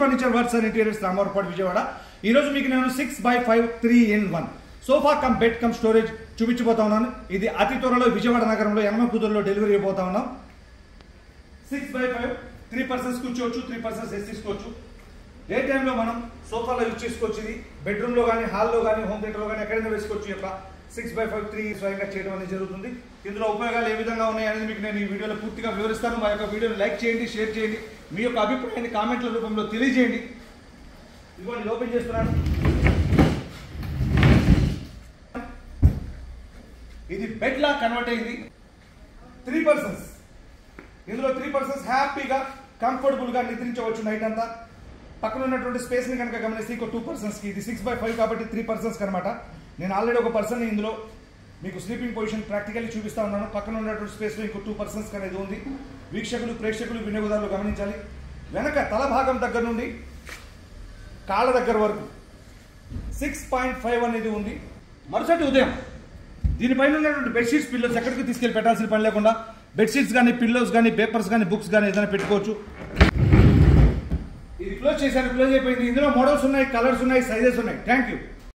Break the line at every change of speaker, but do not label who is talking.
Furniture works and interiors Ramavarapadu Vijayawada ఈ రోజు మీకు నేను six by five three in one sofa cum bed cum storage చూపించబోతా ఉన్నాను. ఇది అతి త్వరలో విజయవాడ నగరంలో యనమకుదురులో డెలివరీ అయిపోతా ఉన్నాం. Six by five three persons కూర్చోవచ్చు త్రీ పర్సన్స్ ఎస్ తీసుకోవచ్చు ఏ టైంలో మనం సోఫాలో యూజ్ చేసుకోవచ్చు ఇది బెడ్రూమ్లో కానీ హాల్లో కానీ హోమ్ థియేటర్లో కానీ ఎక్కడైనా వేసుకోవచ్చు యొక్క సిక్స్ బై ఫైవ్ త్రీ స్వయంగా చేయడం అనేది జరుగుతుంది. ఇందులో ఉపయోగాలు ఏ విధంగా ఉన్నాయి అనేది మీకు నేను ఈ వీడియోలో పూర్తిగా వివరిస్తాను. మా యొక్క వీడియోని లైక్ చేయండి షేర్ చేయండి. మీ యొక్క అభిప్రాయాన్ని కామెంట్ల రూపంలో తెలియజేయండి. ఇదిగోండి ఓపెన్ చేస్తున్నాను. ఇది బెడ్ లా కన్వర్ట్ అయింది. Three persons. ఇందులో త్రీ పర్సన్స్ హ్యాపీగా కంఫర్టబుల్గా నిద్రించవచ్చు నైట్ అంతా. పక్కన ఉన్నటువంటి స్పేస్ని కనుక గమనిస్తే ఇంకో టూ పర్సన్స్కి ఇది సిక్స్ బై ఫైవ్ కాబట్టి త్రీ పర్సన్స్కి అనమాట నేను ఆల్రెడీ ఒక పర్సన్ ఇందులో మీకు స్లీపింగ్ పొజిషన్ ప్రాక్టికల్లీ చూపిస్తూ ఉన్నాను. పక్కన ఉన్నటువంటి స్పేస్లో ఇంకో టూ పర్సన్స్ అనేది ఉంది. వీక్షకులు ప్రేక్షకులు వినియోగదారులు గమనించాలి. వెనక తల భాగం దగ్గర నుండి కాళ్ళ దగ్గర వరకు సిక్స్ పాయింట్ ఫైవ్ అనేది ఉంది. మరుసటి ఉదయం దీనిపైన ఉన్నటువంటి బెడ్షీట్స్ పిల్లోస్ ఎక్కడికి తీసుకెళ్ళి పెట్టాల్సిన పని లేకుండా బెడ్షీట్స్ కానీ పిల్లోస్ కానీ పేపర్స్ కానీ బుక్స్ కానీ ఏదైనా పెట్టుకోవచ్చు. క్లోజ్ చేశాను క్లోజ్ అయిపోయింది. ఇందులో మోడల్స్ ఉన్నాయి కలర్స్ ఉన్నాయి సైజెస్ ఉన్నాయి. Thank you